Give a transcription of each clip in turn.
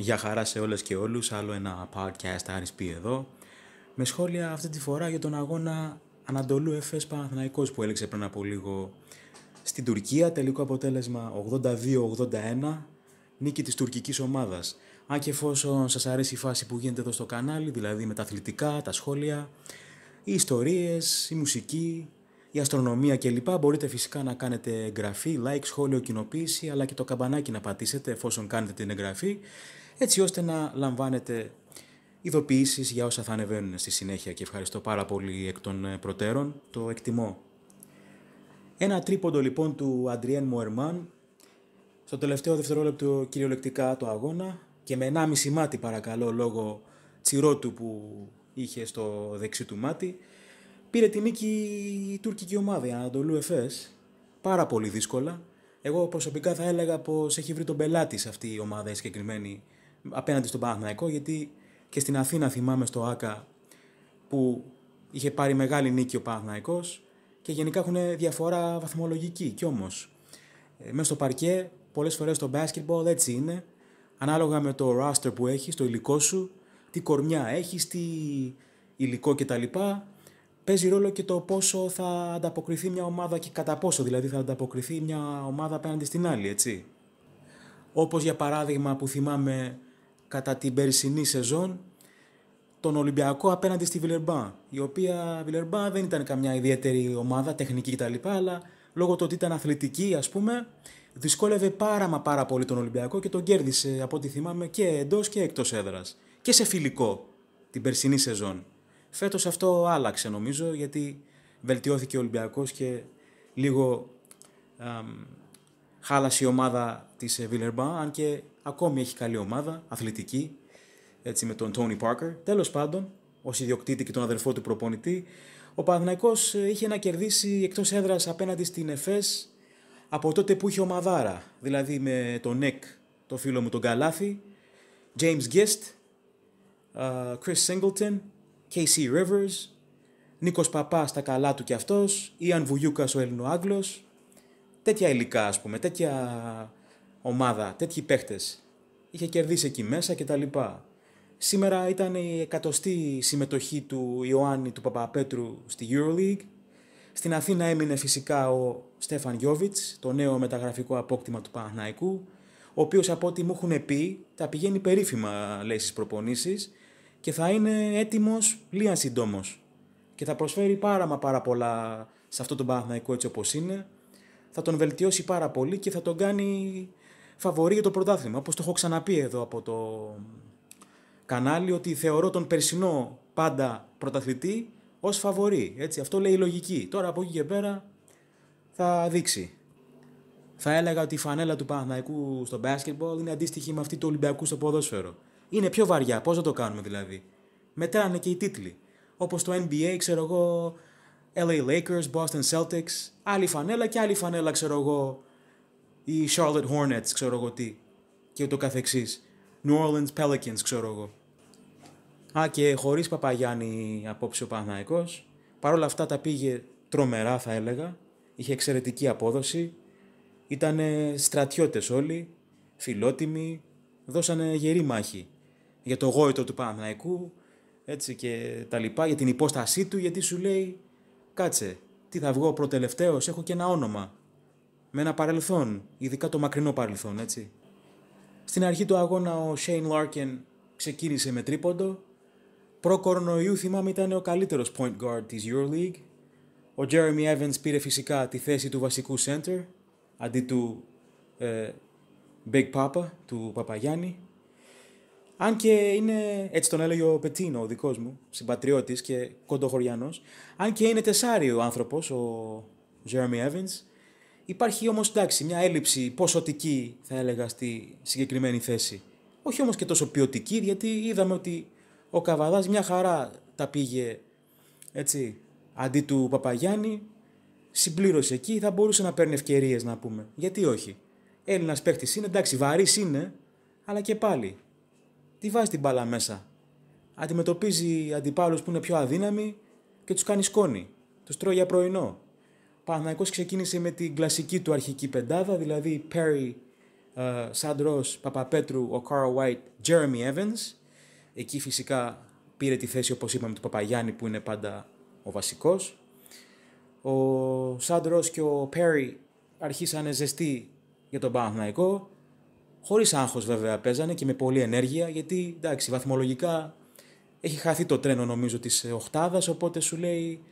Γεια χαρά σε όλες και όλους, άλλο ένα podcast RSP εδώ. Με σχόλια αυτή τη φορά για τον αγώνα Ανατολού Εφές Παναθηναϊκός που έλεξε πριν από λίγο στην Τουρκία. Τελικό αποτέλεσμα 82-81, νίκη της τουρκικής ομάδας. Αν και εφόσον σας αρέσει η φάση που γίνεται εδώ στο κανάλι, δηλαδή με τα αθλητικά, τα σχόλια, οι ιστορίες, η μουσική, η αστρονομία κλπ. Μπορείτε φυσικά να κάνετε εγγραφή, like, σχόλιο, κοινοποίηση, αλλά και το καμπανάκι να πατήσετε εφόσον κάνετε την εγγραφή, έτσι ώστε να λαμβάνετε ειδοποιήσεις για όσα θα ανεβαίνουν στη συνέχεια και ευχαριστώ πάρα πολύ εκ των προτέρων, το εκτιμώ. Ένα τρίποντο λοιπόν του Αντριέν Μοερμάν, στο τελευταίο δευτερόλεπτο κυριολεκτικά το αγώνα και με 1,5 μάτι παρακαλώ λόγω τσιρότου που είχε στο δεξί του μάτι, Πήρε τη νίκη η τουρκική ομάδα, η Ανατολού Εφές, πάρα πολύ δύσκολα. Εγώ προσωπικά θα έλεγα πως έχει βρει τον πελάτη σε αυτή η ομάδα η συγκεκριμένη απέναντι στον Παναθηναϊκό, γιατί και στην Αθήνα θυμάμαι στο ΆΚΑ που είχε πάρει μεγάλη νίκη ο Παναθηναϊκός και γενικά έχουν διαφορά βαθμολογική. Κι όμως, ε, μέσα στο παρκέ, πολλές φορές στο basketball έτσι είναι, ανάλογα με το roster που έχεις, το υλικό σου, τι κορμιά έχεις, τι υλικό κτλ παίζει ρόλο και το πόσο θα ανταποκριθεί μια ομάδα και κατά πόσο δηλαδή θα ανταποκριθεί μια ομάδα απέναντι στην άλλη, έτσι. Όπως για παράδειγμα που θυμάμαι κατά την περσινή σεζόν τον Ολυμπιακό απέναντι στη Βιλερμπάν, η οποία Βιλερμπάν δεν ήταν καμιά ιδιαίτερη ομάδα, τεχνική κτλ, αλλά λόγω του ότι ήταν αθλητική ας πούμε, δυσκόλευε πάρα μα πάρα πολύ τον Ολυμπιακό και τον κέρδισε από ό,τι θυμάμαι και εντός και εκτός έδρας και σε φιλικό την περσινή σεζόν. Φέτος αυτό άλλαξε νομίζω γιατί βελτιώθηκε ο Ολυμπιακός και λίγο χάλασε η ομάδα της Βιλερμπά, αν και ακόμη έχει καλή ομάδα, αθλητική, έτσι με τον Τόνι Πάρκερ. Τέλος πάντων, ως ιδιοκτήτη και τον αδερφό του προπονητή, ο Παναθηναϊκός ε, είχε να κερδίσει εκτός έδρας απέναντι στην ΕΦΕΣ από τότε που είχε ομαδάρα, δηλαδή με τον Νεκ, το φίλο μου τον Καλάθη, James Gist, Chris Singleton KC Rivers, Νίκος Παπάς στα καλά του κι αυτός, Ιαν Βουγιούκας ο Ελληνοάγγλος, τέτοια υλικά ας πούμε, τέτοια ομάδα, τέτοιοι παίχτες. Είχε κερδίσει εκεί μέσα και τα λοιπά. Σήμερα ήταν η εκατοστή συμμετοχή του Ιωάννη του Παπαπέτρου στη EuroLeague. Στην Αθήνα έμεινε φυσικά ο Στέφαν Γιώβιτς, το νέο μεταγραφικό απόκτημα του Παναθηναϊκού, ο οποίος από ό,τι μου έχουν πει τα πηγαίνει περίφημα λέει στις προπονήσεις και θα είναι έτοιμος λίγα συντόμω. Και θα προσφέρει πάρα μα πάρα πολλά σε αυτό τον Παναθηναϊκό έτσι όπως είναι. Θα τον βελτιώσει πάρα πολύ και θα τον κάνει φαβορή για το πρωτάθλημα. Όπως το έχω ξαναπεί εδώ από το κανάλι ότι θεωρώ τον περσινό πάντα πρωταθλητή ως φαβορή. Έτσι, αυτό λέει η λογική. Τώρα από εκεί και πέρα θα δείξει. Θα έλεγα ότι η φανέλα του Παναθηναϊκού στο basketball είναι αντίστοιχη με αυτή του Ολυμπιακού στο ποδόσφαιρο. Είναι πιο βαριά. Πώς θα το κάνουμε δηλαδή; Μετράνε και οι τίτλοι. Όπως το NBA, ξέρω εγώ, LA Lakers, Boston Celtics, άλλη φανέλα και άλλη φανέλα, ξέρω εγώ, οι Charlotte Hornets, ξέρω εγώ τι. Και ούτω καθεξής. New Orleans Pelicans, ξέρω εγώ. Α, και χωρίς Παπαγιάννη απόψε ο Παναθηναϊκός. Παρ' όλα αυτά τα πήγε τρομερά θα έλεγα. Είχε εξαιρετική απόδοση. Ήταν στρατιώτες όλοι, φιλότιμοι, δώσανε γερή μάχη για το γόητο του Παναθηναϊκού έτσι και τα λοιπά, για την υπόστασή του, γιατί σου λέει κάτσε, τι θα βγω προτελευταίος, έχω και ένα όνομα. Με ένα παρελθόν, ειδικά το μακρινό παρελθόν, έτσι. Στην αρχή του αγώνα ο Shane Larkin ξεκίνησε με τρίποντο. Προ-κορονοϊού θυμάμαι ήταν ο καλύτερος point guard της EuroLeague. Ο Jeremy Evans πήρε φυσικά τη θέση του βασικού center, αντί του ε, Big Papa, του Παπαγιάννη. Αν και είναι, έτσι τον έλεγε ο Πετίνο, ο δικός μου, συμπατριώτης και κοντοχωριανός, αν και είναι τεσάρι ο άνθρωπος, ο Jeremy Evans, υπάρχει όμως εντάξει μια έλλειψη ποσοτική θα έλεγα στη συγκεκριμένη θέση. Όχι όμως και τόσο ποιοτική, γιατί είδαμε ότι ο Καβαδάς μια χαρά τα πήγε έτσι, αντί του Παπαγιάννη, συμπλήρωσε εκεί, θα μπορούσε να παίρνει ευκαιρίες να πούμε. Γιατί όχι. Έλληνας παίχτη είναι, εντάξει, βαρύς είναι, αλλά και πάλι τι βάζει την μπάλα μέσα; Αντιμετωπίζει αντιπάλους που είναι πιο αδύναμοι και τους κάνει σκόνη. Τους τρώει για πρωινό. Παναθηναϊκός ξεκίνησε με την κλασική του αρχική πεντάδα, δηλαδή Perry, Σάντρο Παπαπέτρου, ο Carl White, Jeremy Evans. Εκεί φυσικά πήρε τη θέση όπως είπαμε του Παπαγιάννη που είναι πάντα ο βασικός. Ο Σάντρος και ο Πέρι αρχίσανε ζεστοί για τον Παναθηναϊκό. Χωρίς άγχος βέβαια παίζανε και με πολλή ενέργεια γιατί εντάξει βαθμολογικά έχει χαθεί το τρένο νομίζω της οχτάδας οπότε σου λέει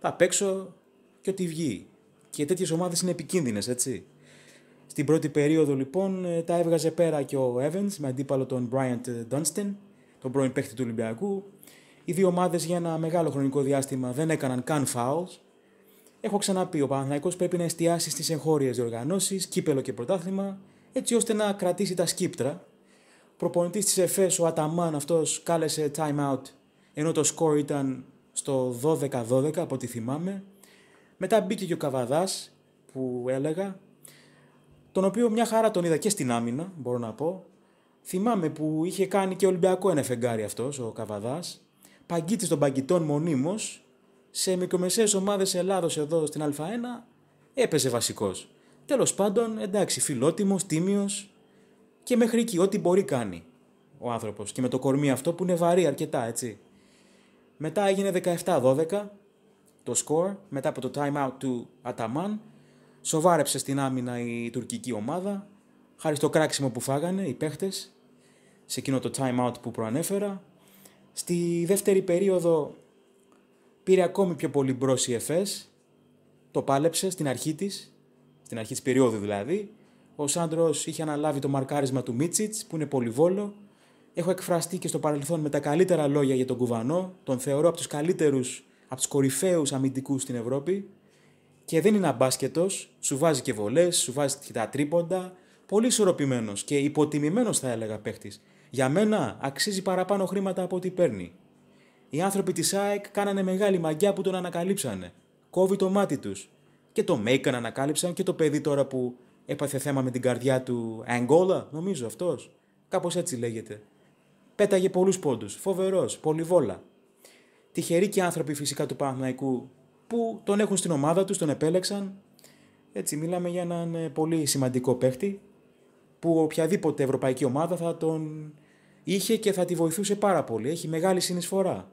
θα παίξω και ό,τι βγει. Και τέτοιες ομάδες είναι επικίνδυνες έτσι. Στην πρώτη περίοδο λοιπόν τα έβγαζε πέρα και ο Evans με αντίπαλο τον Bryant Dunstan, τον πρώην παίχτη του Ολυμπιακού. Οι δύο ομάδες για ένα μεγάλο χρονικό διάστημα δεν έκαναν καν fouls. Έχω ξαναπεί, ο Παναθηναϊκός πρέπει να εστιάσει στις εγχώριες διοργανώσεις, κύπελο και πρωτάθλημα, έτσι ώστε να κρατήσει τα σκύπτρα. Προπονητής της ΕΦΕΣ, ο Αταμάν αυτός κάλεσε time out, ενώ το score ήταν στο 12-12 από ό,τι θυμάμαι. Μετά μπήκε και ο Καβαδάς, που έλεγα, τον οποίο μια χαρά τον είδα και στην άμυνα, μπορώ να πω. Θυμάμαι που είχε κάνει και Ολυμπιακό ένα φεγγάρι αυτός, ο Καβαδάς. Παγκίτης των παγκητών μονίμως, σε μικρομεσαίες ομάδες Ελλάδος εδώ στην Α1, έπαιζε βασικός. Τέλος πάντων, εντάξει, φιλότιμος, τίμιος και μέχρι εκεί, ό,τι μπορεί κάνει ο άνθρωπος. Και με το κορμί αυτό που είναι βαρύ αρκετά, έτσι. Μετά έγινε 17-12 το σκορ, μετά από το time out του Αταμάν. Σοβάρεψε στην άμυνα η τουρκική ομάδα, χάρη στο κράξιμο που φάγανε οι παίχτες, σε εκείνο το time out που προανέφερα. Στη δεύτερη περίοδο πήρε ακόμη πιο πολύ μπρος η ΕΦΕΣ, το πάλεψε στην αρχή της, στην αρχή της περίοδου δηλαδή. Ο Σάντρος είχε αναλάβει το μαρκάρισμα του Μίτσιτς που είναι πολυβόλο. Έχω εκφραστεί και στο παρελθόν με τα καλύτερα λόγια για τον Κουβανό. Τον θεωρώ από τους καλύτερους, από τους κορυφαίους αμυντικούς στην Ευρώπη. Και δεν είναι αμπάσκετος, σου βάζει και βολές, σου βάζει και τα τρίποντα. Πολύ ισορροπημένος και υποτιμημένος θα έλεγα παίχτη. Για μένα αξίζει παραπάνω χρήματα από ό,τι παίρνει. Οι άνθρωποι της ΑΕΚ κάνανε μεγάλη μαγιά που τον ανακαλύψανε. Κόβει το μάτι τους. Και το Μέικαν ανακάλυψαν και το παιδί τώρα που έπαθε θέμα με την καρδιά του Αγγόλα, νομίζω αυτός. Κάπως έτσι λέγεται. Πέταγε πολλούς πόντους. Φοβερός, πολυβόλα. Τυχεροί και άνθρωποι φυσικά του Παναθηναϊκού που τον έχουν στην ομάδα τους, τον επέλεξαν. Έτσι, μιλάμε για έναν ε, πολύ σημαντικό παίχτη που οποιαδήποτε ευρωπαϊκή ομάδα θα τον είχε και θα τη βοηθούσε πάρα πολύ. Έχει μεγάλη συνεισφορά.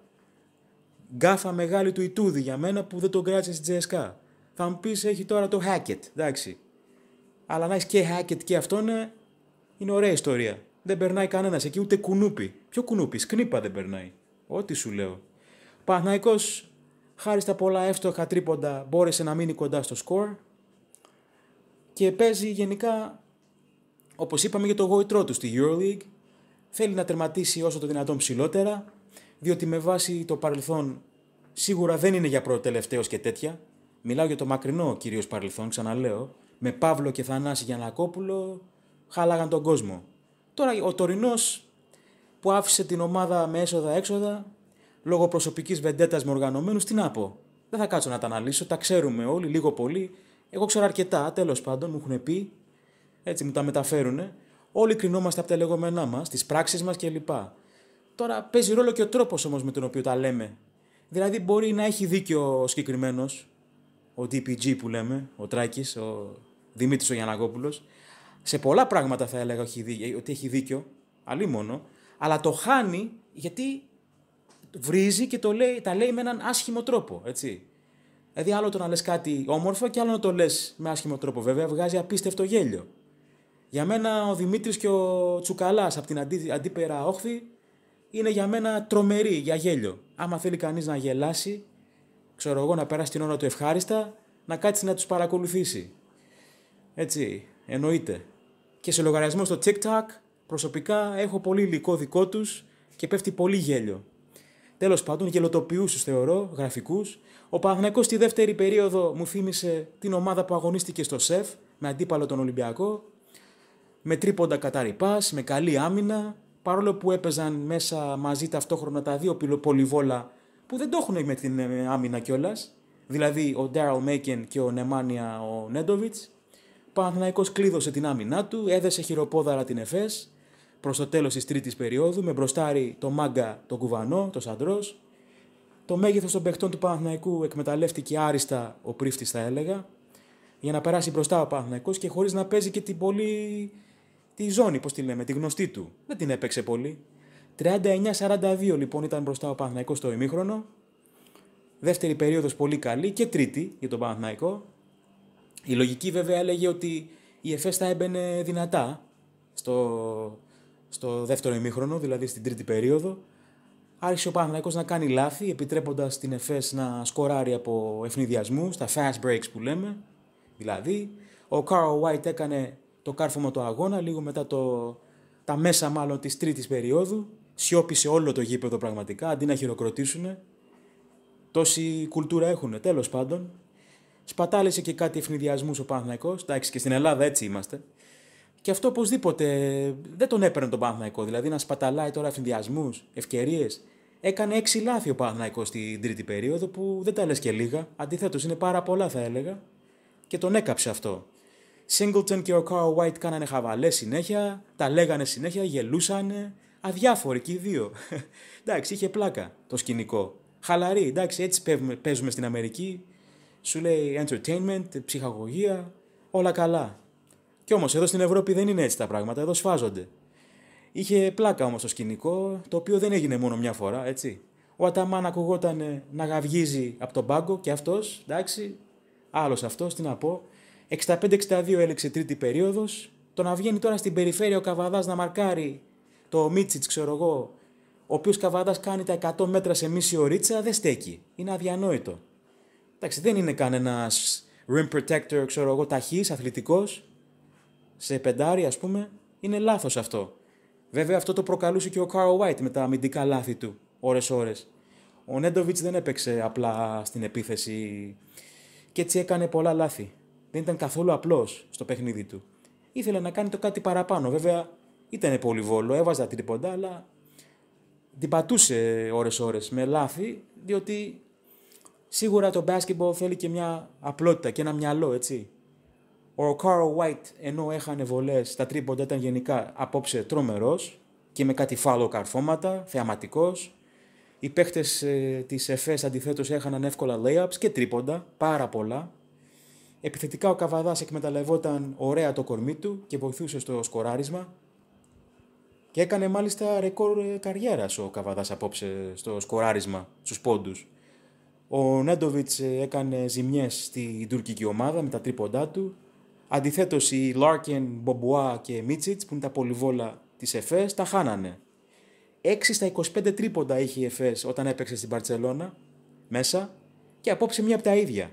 Γκάφα μεγάλη του Ιτούδη για μένα που δεν τον κράτησε στην Τζέσκα. Θα μου πεις έχει τώρα το Hackett, εντάξει. Αλλά να έχεις και Hackett και αυτό είναι, είναι ωραία ιστορία. Δεν περνάει κανένας εκεί ούτε κουνούπι. Ποιο κουνούπι, σκνήπα δεν περνάει. Ό,τι σου λέω. Παναϊκό, χάρη στα πολλά εύστοχα τρίποντα, μπόρεσε να μείνει κοντά στο σκορ και παίζει γενικά όπως είπαμε για το γοητρό του στη EuroLeague, θέλει να τερματίσει όσο το δυνατόν ψηλότερα, διότι με βάση το παρελθόν σίγουρα δεν είναι για πρώτο και τέτοια. Μιλάω για το μακρινό κυρίως παρελθόν, ξαναλέω. Με Παύλο και Θανάση Γιανακόπουλο χάλαγαν τον κόσμο. Τώρα ο τωρινός που άφησε την ομάδα με έσοδα-έξοδα, λόγω προσωπικής βεντέτας με οργανωμένους, τι να πω. Δεν θα κάτσω να τα αναλύσω, τα ξέρουμε όλοι, λίγο πολύ. Εγώ ξέρω αρκετά, τέλος πάντων, μου έχουν πει έτσι μου τα μεταφέρουν. Όλοι κρινόμαστε από τα λεγόμενά μας, τις πράξεις μας κλπ. Τώρα παίζει ρόλο και ο τρόπος όμως με τον οποίο τα λέμε. Δηλαδή, μπορεί να έχει δίκιο ο συγκεκριμένος, ο DPG που λέμε, ο Τράκης, ο Δημήτρης ο Γιανακόπουλο. Σε πολλά πράγματα θα έλεγα ότι έχει δίκιο, αλλή μόνο, αλλά το χάνει γιατί βρίζει και το λέει, τα λέει με έναν άσχημο τρόπο, έτσι. Δηλαδή, άλλο το να λες κάτι όμορφο και άλλο να το λες με άσχημο τρόπο. Βέβαια, βγάζει απίστευτο γέλιο. Για μένα ο Δημήτρης και ο Τσουκαλάς από την αντί, αντίπερα όχθη είναι για μένα τρομερή, για γέλιο. Άμα θέλει κανείς να γελάσει, ξέρω εγώ να περάσει την ώρα του ευχάριστα, να κάτσει να τους παρακολουθήσει. Έτσι, εννοείται. Και σε λογαριασμό στο TikTok, προσωπικά έχω πολύ υλικό δικό τους και πέφτει πολύ γέλιο. Τέλος πάντων, γελοτοποιούσους θεωρώ, γραφικούς. Ο Παναγνέκος στη δεύτερη περίοδο μου θύμισε την ομάδα που αγωνίστηκε στο ΣΕΦ με αντίπαλο τον Ολυμπιακό με τρίποντα καταρρυπάς, με καλή άμυνα, παρόλο που έπαιζαν μέσα μαζί ταυτόχρονα τα δύο πολυβόλα που δεν το έχουν με την ε, άμυνα κιόλας. Δηλαδή ο Ντάραλ Μέικεν και ο Νεμάνια ο Νέντοβιτ. Ο Παναθηναϊκός κλείδωσε την άμυνά του, έδεσε χειροπόδαρα την ΕΦΕΣ προς το τέλος της τρίτης περίοδου με μπροστάρι το Μάγκα τον Κουβανό, το Σαντρός. Το μέγεθος των παιχτών του Παναθηναϊκού εκμεταλλεύτηκε άριστα ο πρίφτης, θα έλεγα, για να περάσει μπροστά ο Παναθηναϊκός και χωρίς να παίζει και την πολύ τη ζώνη, πώς τη λέμε, τη γνωστή του. Δεν την έπαιξε πολύ. 39-42 λοιπόν ήταν μπροστά ο Παναθηναϊκός στο ημίχρονο. Δεύτερη περίοδος πολύ καλή και τρίτη για τον Παναθηναϊκό. Η λογική βέβαια έλεγε ότι η ΕΦΕΣ θα έμπαινε δυνατά στο, στο δεύτερο ημίχρονο, δηλαδή στην τρίτη περίοδο. Άρχισε ο Παναθηναϊκός να κάνει λάθη, επιτρέποντας την ΕΦΕΣ να σκοράρει από ευνηδιασμού, στα fast breaks που λέμε. Δηλαδή, ο Carl White έκανε το κάρφωμα του αγώνα λίγο μετά το, τα μέσα μάλλον της τρίτης περίοδου. Σιώπησε όλο το γήπεδο πραγματικά, αντί να χειροκροτήσουν. Τόση κουλτούρα έχουν, τέλος πάντων. Σπατάλησε και κάτι ευνηδιασμούς ο Παναθηναϊκός, εντάξει και στην Ελλάδα έτσι είμαστε. Και αυτό οπωσδήποτε δεν τον έπαιρνε τον Παναθηναϊκό, δηλαδή να σπαταλάει τώρα ευνηδιασμούς, ευκαιρίες. Έκανε έξι λάθη ο Παναθηναϊκός στην τρίτη περίοδο που δεν τα λες και λίγα. Αντιθέτως είναι πάρα πολλά θα έλεγα. Και τον έκαψε αυτό. Singleton και ο Carl White κάνανε χαβαλές συνέχεια, τα λέγανε συνέχεια, γελούσανε. Αδιάφοροι και οι δύο. εντάξει, είχε πλάκα το σκηνικό. Χαλαρή, εντάξει, έτσι παίζουμε στην Αμερική. Σου λέει entertainment, ψυχαγωγία, όλα καλά. Κι όμως εδώ στην Ευρώπη δεν είναι έτσι τα πράγματα, εδώ σφάζονται. Είχε πλάκα όμως το σκηνικό, το οποίο δεν έγινε μόνο μια φορά, έτσι. Ο Αταμάν ακουγόταν να γαυγίζει από τον πάγκο και αυτός, εντάξει, άλλος αυτός, τι να πω. 65-62 έλεξε τρίτη περίοδος. Το να βγαίνει τώρα στην περιφέρεια ο Καβαδάς να μαρκάρει το Μίτσιτς, ξέρω εγώ, ο οποίος Καβαδάς κάνει τα 100 μέτρα σε μισή ωρίτσα, δεν στέκει. Είναι αδιανόητο. Εντάξει, δεν είναι κανένας rim protector, ξέρω εγώ, ταχύς, αθλητικός. Σε πεντάρι, ας πούμε, είναι λάθος αυτό. Βέβαια αυτό το προκαλούσε και ο Carl White με τα αμυντικά λάθη του, ώρες-ώρες. Ο Νέντοβιτς δεν έπαιξε απλά στην επίθεση και έτσι έκανε πολλά λάθη. Δεν ήταν καθόλου απλός στο παιχνίδι του. Ήθελε να κάνει το κάτι παραπάνω. Βέβαια ήταν πολύ βόλο, έβαζα τρίποντα, αλλά την πατούσε ώρες-ώρες με λάθη, διότι σίγουρα το basketball θέλει και μια απλότητα και ένα μυαλό, έτσι. Ο Carl White, ενώ έχανε βολές, τα τρίποντα ήταν γενικά απόψε τρομερός και με κάτι φάλο καρφώματα, θεαματικός. Οι παίχτες ε, της ΕΦΕΣ αντιθέτως έχαναν εύκολα layups και τρίποντα, πάρα πολλά. Επιθετικά ο Καβαδάς εκμεταλλευόταν ωραία το κορμί του και βοηθούσε στο σκοράρισμα. Και έκανε μάλιστα ρεκόρ ε, καριέρας ο Καβαδάς απόψε στο σκοράρισμα, στους πόντους. Ο Νέντοβιτς ε, έκανε ζημιές στην τουρκική ομάδα με τα τρίποντά του Αντιθέτως, οι Λάρκεν, Μπομπουά και Μίτσιτς, που είναι τα πολυβόλα της ΕΦΕΣ, τα χάνανε. 6 στα 25 τρίποντα είχε η ΕΦΕΣ όταν έπαιξε στην Παρσελώνα μέσα και απόψε μία από τα ίδια.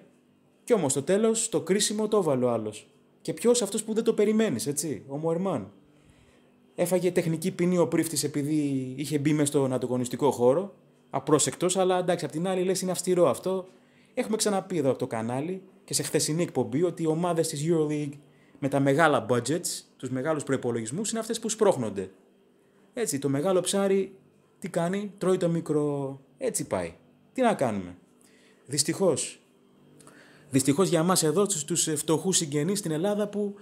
Κι όμως στο τέλος το κρίσιμο το έβαλε ο άλλος. Και ποιος αυτός που δεν το περιμένεις, έτσι, ο Μοερμάν. Έφαγε τεχνική ποινή ο πρίφτης επειδή είχε μπει μέσα στον ανταγωνιστικό χώρο. Απρόσεκτος, αλλά εντάξει, απ' την άλλη λες είναι αυστηρό αυτό. Έχουμε ξαναπεί εδώ από το κανάλι και σε χθεσινή εκπομπή ότι οι ομάδες της EuroLeague με τα μεγάλα budgets, τους μεγάλους προϋπολογισμούς, είναι αυτές που σπρώχνονται. Έτσι, το μεγάλο ψάρι τι κάνει, τρώει το μικρό, έτσι πάει. Τι να κάνουμε. Δυστυχώς. Δυστυχώς για μας εδώ, τους φτωχούς συγγενείς στην Ελλάδα που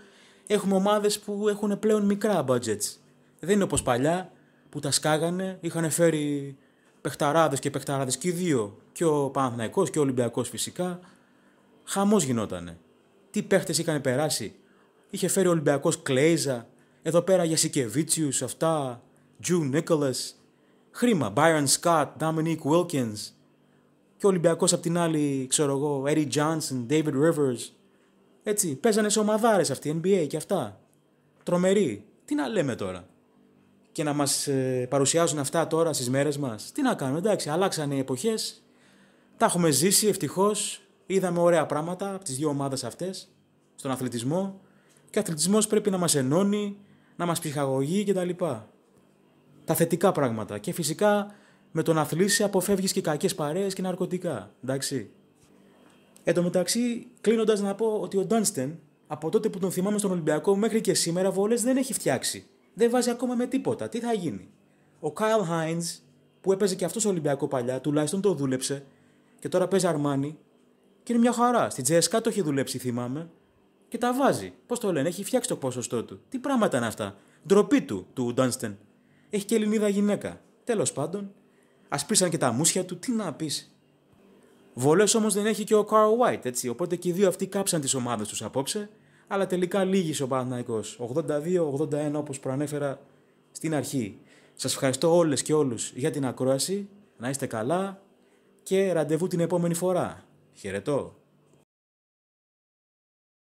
έχουμε ομάδες που έχουν πλέον μικρά budgets. Δεν είναι όπως παλιά που τα σκάγανε, είχαν φέρει παιχταράδες και παιχταράδες και οι δύο, και ο Παναθηναϊκός και ο Ολυμπιακός φυσικά, Χαμός γινότανε. Τι παίχτες είχαν περάσει. Είχε φέρει ο Ολυμπιακός Κλέιζα, εδώ πέρα για Σικεβίτσιου, αυτά, Τζου Νίκολας. Χρήμα. Byron Scott, Dominique Wilkins. Και ο Ολυμπιακός απ' την άλλη, ξέρω εγώ, Eddie Johnson, David Rivers. Έτσι, παίζανε σε ομαδάρες αυτοί, NBA και αυτά. Τρομεροί. Τι να λέμε τώρα; Και να μας ε, παρουσιάζουν αυτά τώρα στις μέρες μας; Τι να κάνουμε, εντάξει, αλλάξανε οι εποχές. Τα έχουμε ζήσει ευτυχώς. Είδαμε ωραία πράγματα από τις δύο ομάδες αυτές στον αθλητισμό και ο αθλητισμός πρέπει να μας ενώνει, να μας ψυχαγωγεί κτλ. Τα θετικά πράγματα. Και φυσικά με τον αθλήσει αποφεύγεις και κακές παρέες και ναρκωτικά. Εντάξει. Εν τω μεταξύ, κλείνοντας να πω ότι ο Ντάνστεν από τότε που τον θυμάμαι στον Ολυμπιακό μέχρι και σήμερα βόλες δεν έχει φτιάξει. Δεν βάζει ακόμα με τίποτα. Τι θα γίνει; Ο Κάιλ Χάιντ που έπαιζε και αυτός στο Ολυμπιακό παλιά, τουλάχιστον το δούλεψε και τώρα παίζει Αρμάνι και είναι μια χαρά. Στην Τζέσκα το έχει δουλέψει, θυμάμαι. Και τα βάζει. Πώς το λένε, έχει φτιάξει το ποσοστό του. Τι πράγματα είναι αυτά; Ντροπή του, του Ντάνστεν. Έχει και Ελληνίδα γυναίκα. Τέλος πάντων, ασπίσαν και τα μουσια του, τι να πεις; Βολές όμως δεν έχει και ο Καρλ White, έτσι. Οπότε και οι δύο αυτοί κάψαν τις ομάδες τους απόψε. αλλά τελικά λύγησε ο Παναθηναϊκός. 82-81 όπως προανέφερα στην αρχή. Σας ευχαριστώ όλες και όλους για την ακρόαση. Να είστε καλά και ραντεβού την επόμενη φορά. Χαιρετώ.